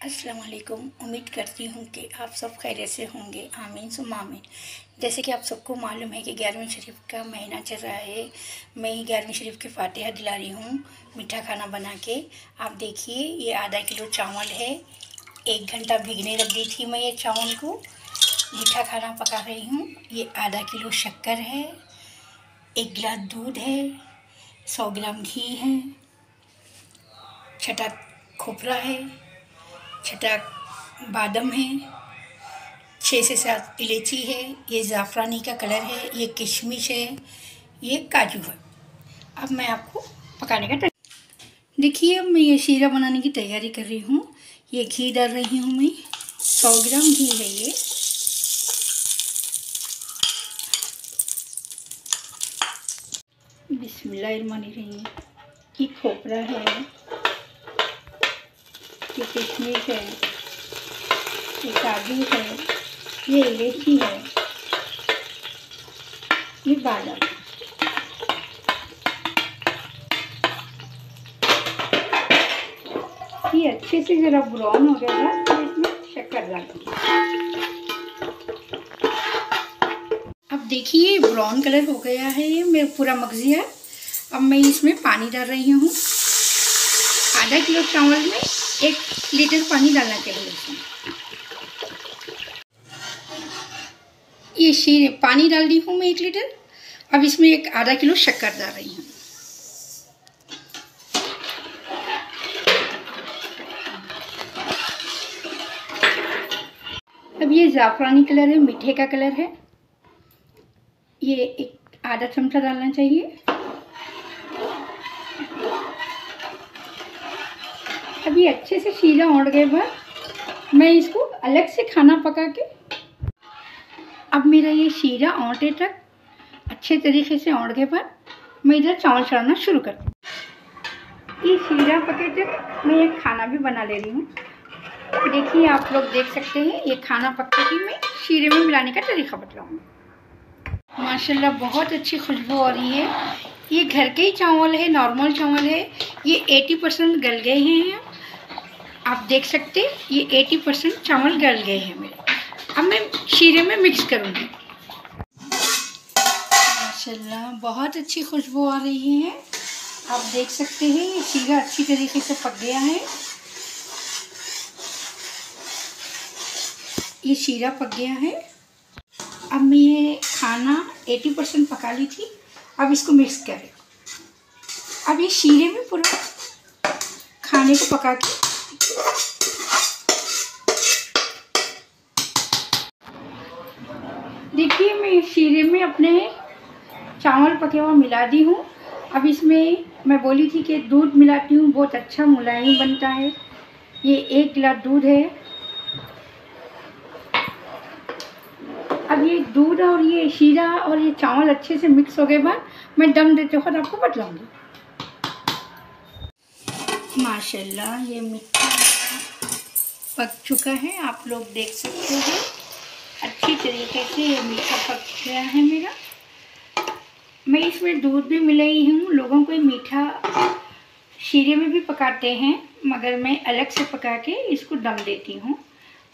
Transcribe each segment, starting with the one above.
अस्सलाम वालेकुम उम्मीद करती हूँ कि आप सब खैरियत से होंगे। आमीन सुम आमीन। जैसे कि आप सबको मालूम है कि ग्यारहवीं शरीफ का महीना चल रहा है। मैं ही ग्यारहवीं शरीफ के फातिहा दिला रही हूँ मीठा खाना बना के। आप देखिए, ये आधा किलो चावल है। एक घंटा भिगने रख दी थी मैं ये चावल को। मीठा खाना पका रही हूँ। ये आधा किलो शक्कर है। एक गिलास दूध है। सौ ग्राम घी है। छटा खोपरा है। छटा बादम है छः से सात इलायची है, ये ज़ाफ़रानी का कलर है, ये किशमिश है, ये काजू है। अब मैं आपको पकाने का देखिए, अब मैं ये शीरा बनाने की तैयारी कर रही हूँ। ये घी डाल रही हूँ मैं। सौ ग्राम घी है ये। बिस्मिल्लाहिर्रहमानिर्रहीम ये खोपरा है। ये किशमिश है, ये काजू है, ये इलायची है, ये बादाम ये अच्छे से ज़रा ब्राउन हो गया था तो इसमें शक्कर डालूँगी अब देखिए ब्राउन कलर हो गया है, ये मेरा पूरा मगजिया अब मैं इसमें पानी डाल रही हूँ। आधा किलो चावल में एक लीटर पानी डालना चाहिए इसमें ये शीरे, पानी डाल रही हूँ मैं एक लीटर। अब इसमें एक आधा किलो शक्कर डाल रही हूँ। अब ये ज़ाफ़रानी कलर है, मीठे का कलर है। ये एक आधा चमचा डालना चाहिए। अभी अच्छे से शीरा ओढ़ गए बाद मैं इसको अलग से खाना पका के अब मेरा ये शीरा औंटे तक अच्छे तरीके से औड़ गए बाद मैं इधर चावल चढ़ाना शुरू कर ये शीरा पके तक मैं एक खाना भी बना ले रही हूँ। देखिए आप लोग देख सकते हैं, ये खाना पकते ही मैं शीरे में मिलाने का तरीका बतलाऊँगा। माशाल्लाह, बहुत अच्छी खुशबू आ रही है। ये घर के ही चावल है, नॉर्मल चावल है। ये 80 परसेंट गल गए हैं। आप देख सकते ये 80 परसेंट चावल गल गए हैं मेरे। अब मैं शीरे में मिक्स करूँगी। माशाल्लाह, बहुत अच्छी खुशबू आ रही है। आप देख सकते हैं, ये शीरा अच्छी तरीके से पक गया है। ये शीरा पक गया है। अब मैं ये खाना 80 परसेंट पका ली थी, अब इसको मिक्स करें। अब ये शीरे में पूरा खाने को पका के देखिए, मैं शीरे में अपने चावल पके हुआ मिला दी हूँ। अब इसमें मैं बोली थी कि दूध मिलाती हूँ, बहुत अच्छा मुलायम बनता है। ये एक गिलास दूध है। अब ये दूध और ये शीरा और ये चावल अच्छे से मिक्स हो गए बाद मैं दम देते वक्त आपको बतलाऊँगी। माशाल्लाह, ये मीठा पक चुका है, आप लोग देख सकते हैं। अच्छी तरीके से ये मीठा पक गया है मेरा। मैं इसमें दूध भी मिलाई हूँ लोगों को मीठा शीरे में भी पकाते हैं, मगर मैं अलग से पका के इसको दम देती हूँ।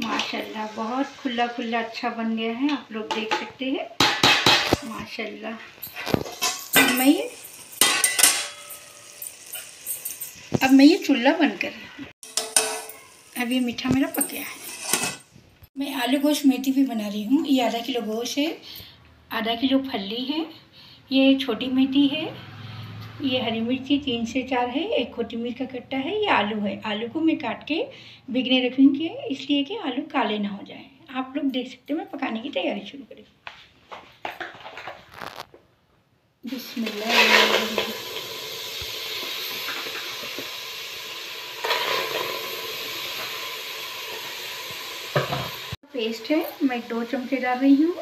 माशाल्लाह, बहुत खुला खुला अच्छा बन गया है, आप लोग देख सकते हैं। माशाल्लाह, मैं ये अब मैं ये चूल्हा बंद कर रही हूँ। अब ये मीठा मेरा पक गया है। मैं आलू गोश्त मेथी भी बना रही हूँ। ये आधा किलो गोश्त है, आधा किलो फली है, ये छोटी मेथी है, ये हरी मिर्ची तीन से चार है, एक खोटी मिर्च का कट्टा है, ये आलू है। आलू को मैं काट के भिगने रखूँगी, इसलिए कि आलू काले ना हो जाए। आप लोग देख सकते हो, मैं पकाने की तैयारी शुरू करी। बिस्मिल्लाह। पेस्ट है। मैं दो चमचे डाल रही हूँ।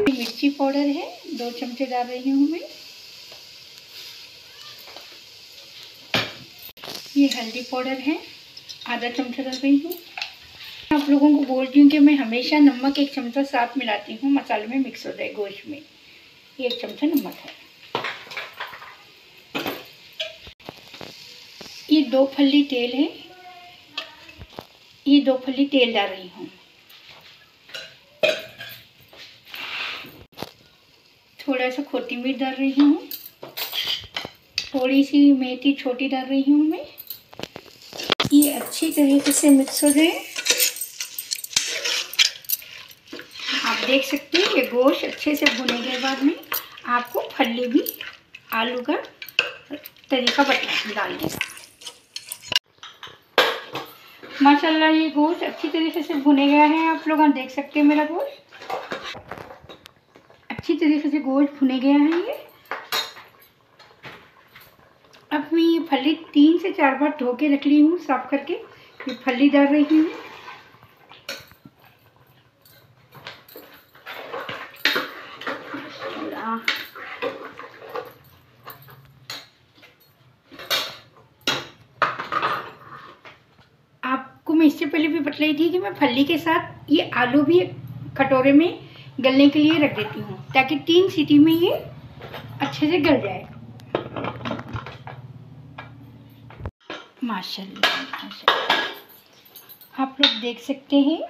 मिर्ची पाउडर है, दो चमचे डाल रही हूँ मैं। ये हल्दी पाउडर है, आधा चमचा डाल रही हूँ। आप लोगों को बोलती हूँ कि मैं हमेशा नमक एक चमचा साथ मिलाती हूँ, मसाले में मिक्स हो जाए गोश्त में। एक चमचा नमक है। ये दो फली तेल है ये दो फली तेल डाल रही हूँ। थोड़ा सा खोटी मिर्च डाल रही हूँ। थोड़ी सी मेथी छोटी डाल रही हूँ मैं। ये अच्छी तरीके से मिक्स हो जाए आप देख सकते हैं, ये गोश्त अच्छे से भुने के बाद में। आपको फली भी आलू का तरीका बता डालने का। माशाल्लाह, ये गोश्त अच्छी तरीके से भुने गया है। आप लोग देख सकते हैं मेरा गोश्त। अच्छी तरीके से गोश्त भुने गया है ये। अब मैं ये फली तीन से चार बार धो के रख ली हूँ, साफ़ करके। ये फली डाल रही हूँ आपको मैं इससे पहले भी बतलाई थी कि मैं फली के साथ ये आलू भी कटोरे में गलने के लिए रख देती हूँ, ताकि तीन सीटी में ये अच्छे से गल जाए। माशाल्लाह माशाल्लाह। आप लोग देख सकते हैं,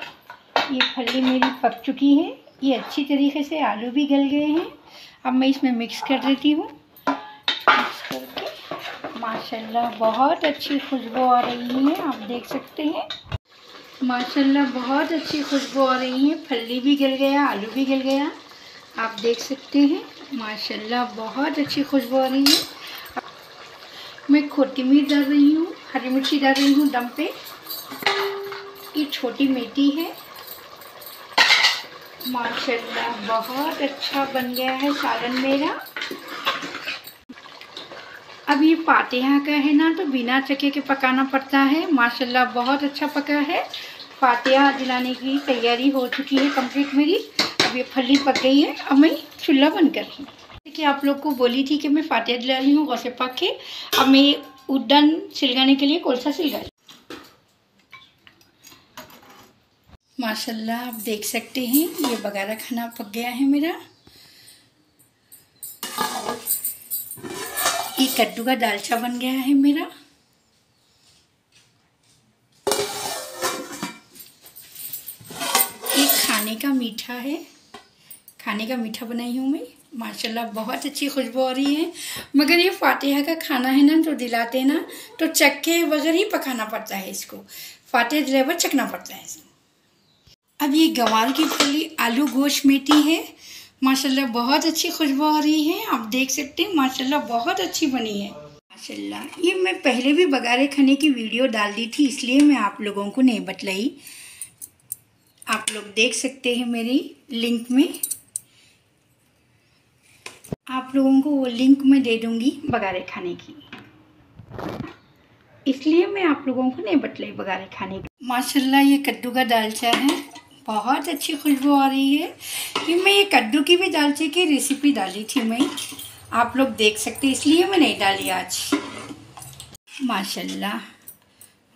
ये फली मेरी पक चुकी है। ये अच्छी तरीके से आलू भी गल गए हैं। अब मैं इसमें मिक्स कर देती हूँ। मिक्स करके, माशाल्लाह, बहुत अच्छी खुशबू आ रही है, आप देख सकते हैं। माशाल्लाह, बहुत अच्छी खुशबू आ रही है। फली भी गल गया, आलू भी गल गया। आप देख सकते हैं, माशाल्लाह, बहुत अच्छी खुशबू आ रही है। मैं खोटी मिर्च डाल रही हूँ, हरी मिर्ची डाल रही हूँ दम पे। ये छोटी मेथी है। माशाल्लाह, बहुत अच्छा बन गया है सालन मेरा। अब ये फातिहा का है ना तो बिना चके के पकाना पड़ता है। माशाल्लाह, बहुत अच्छा पका है। फातिहा दिलाने की तैयारी हो चुकी है कंप्लीट मेरी। अब ये फली पक गई है, अब मैं चूल्हा बंद कर रही हूँ। कि आप लोग को बोली थी कि मैं फातिहा दिला रही हूँ गौसे पक। के अब मैं उड्डन सिलगाने के लिए कोलसा सिलगा माशाल्लाह, आप देख सकते हैं, ये बगारा खाना पक गया है मेरा। ये कद्दू का दालचा बन गया है मेरा। ये खाने का मीठा है। खाने का मीठा बनाई हूँ मैं। माशाल्लाह, बहुत अच्छी खुशबू आ रही है। मगर ये फातिहा का खाना है ना, जो दिलाते ना तो चक्के वगैरह ही पकाना पड़ता है इसको। फातिहा दिलाए चकना पड़ता है। इसको अब ये गवार की फली आलू गोश्त मेथी है। माशाल्लाह बहुत अच्छी खुशबू आ रही है। आप देख सकते हैं, माशाल्लाह बहुत अच्छी बनी है। माशाल्लाह, ये मैं पहले भी बगारे खाने की वीडियो डाल दी थी, इसलिए मैं आप लोगों को नहीं बतलाई। आप लोग देख सकते हैं मेरी लिंक में। आप लोगों को वो लिंक मैं दे दूँगी बगारे खाने की। इसलिए मैं आप लोगों को नहीं बतलाई बगारे खाने की। माशाल्लाह, ये कद्दू का दालचा है। बहुत अच्छी खुशबू आ रही है। कि मैं ये कद्दू की भी दालचे की रेसिपी डाली थी मैं। आप लोग देख सकते इसलिए मैं नहीं डाली आज। माशाल्लाह,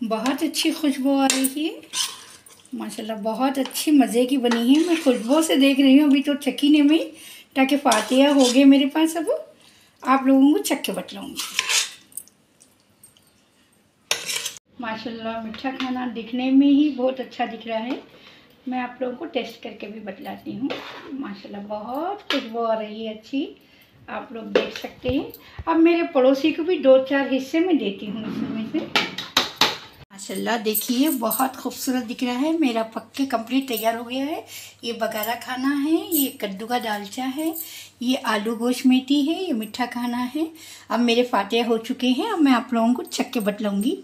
बहुत अच्छी खुशबू आ रही है। माशाल्लाह, बहुत अच्छी मज़े की बनी है। मैं खुशबू से देख रही हूँ, अभी तो चक्की ने में ताकि फातिहा हो गए मेरे पास अब। आप लोगों को चक्के बतलाऊँगी। माशाल्लाह, मीठा खाना दिखने में ही बहुत अच्छा दिख रहा है। मैं आप लोगों को टेस्ट करके भी बतलाती हूँ। माशाल्लाह, बहुत खुशबू आ रही है अच्छी। आप लोग देख सकते हैं। अब मेरे पड़ोसी को भी दो चार हिस्से में देती हूँ इसमें से। माशाल्लाह, देखिए, बहुत खूबसूरत दिख रहा है। मेरा पक्के कंप्लीट तैयार हो गया है। ये बघारा खाना है, ये कद्दू का दालचा है, ये आलू गोश्त मेथी है, ये मीठा खाना है। अब मेरे फातिहा हो चुके हैं, अब मैं आप लोगों को चक्के बतलाऊँगी।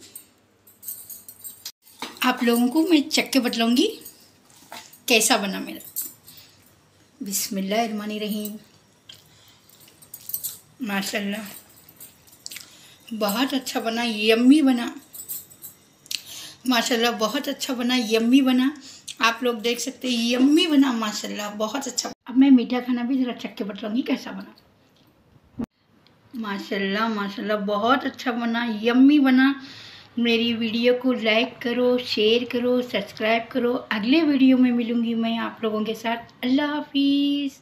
आप लोगों को मैं चक्के बतलाऊँगी। कैसा बना मेरा बिस्मिल्लाहिर्रहमानिर्रहीम। माशाल्लाह। बहुत अच्छा बना, यम्मी बना। माशाल्लाह, बहुत अच्छा बना, यम्मी बना। आप लोग देख सकते हैं, यम्मी बना, माशाल्लाह, बहुत अच्छा। अब मैं मीठा खाना भी ज़रा चक्के बतलाऊँगी कैसा बना। माशाल्लाह माशाल्लाह, बहुत अच्छा बना, यम्मी बना। मेरी वीडियो को लाइक करो शेयर करो सब्सक्राइब करो। अगले वीडियो में मिलूँगी मैं आप लोगों के साथ। अल्लाह हाफिज़।